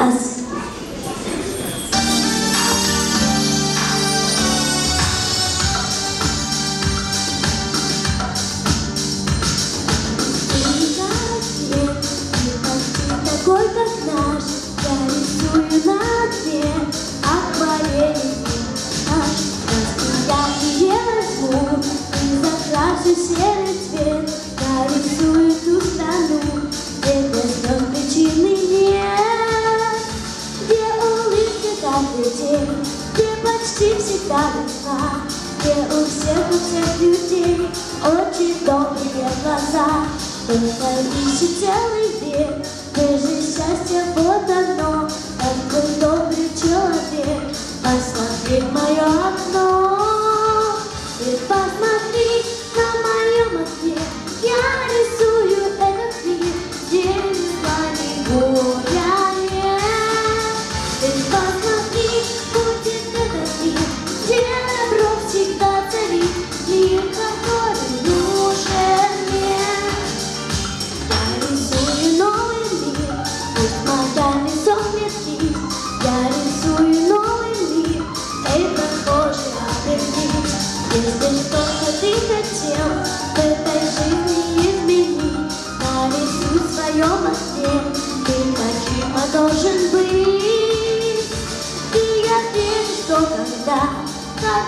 paz. людей, где почти всегда весна, где у всех, у всех людей очень добрые глаза. Только ищи целый век, где же счастье вот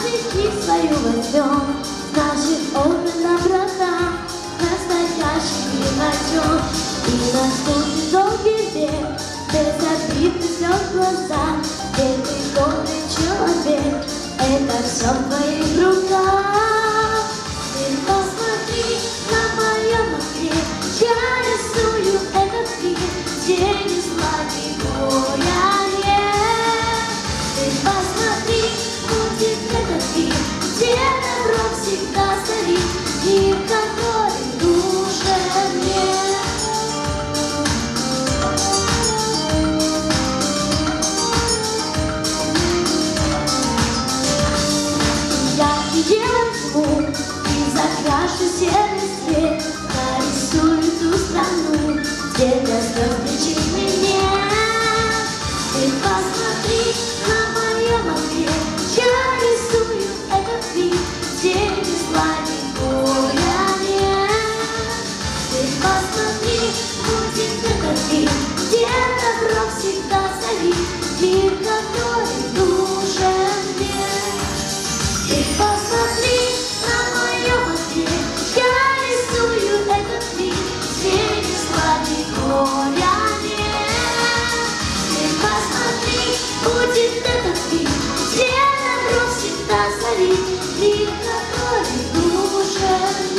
вещи свою возьмем сделать звук И закрашу серый свет Нарисую ту страну Где до причин меня Ты посмотри на моем окне Я рисую этот мир Где без плани гуляния Ты посмотри, будет этот мир Где добро всегда царит Мир, который озарит Мир, который нужен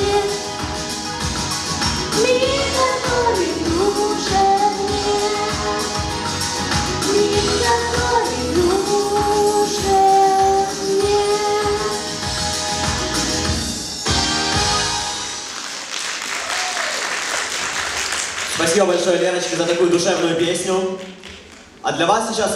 Спасибо большое, Леночка, за такую душевную песню. А для вас сейчас...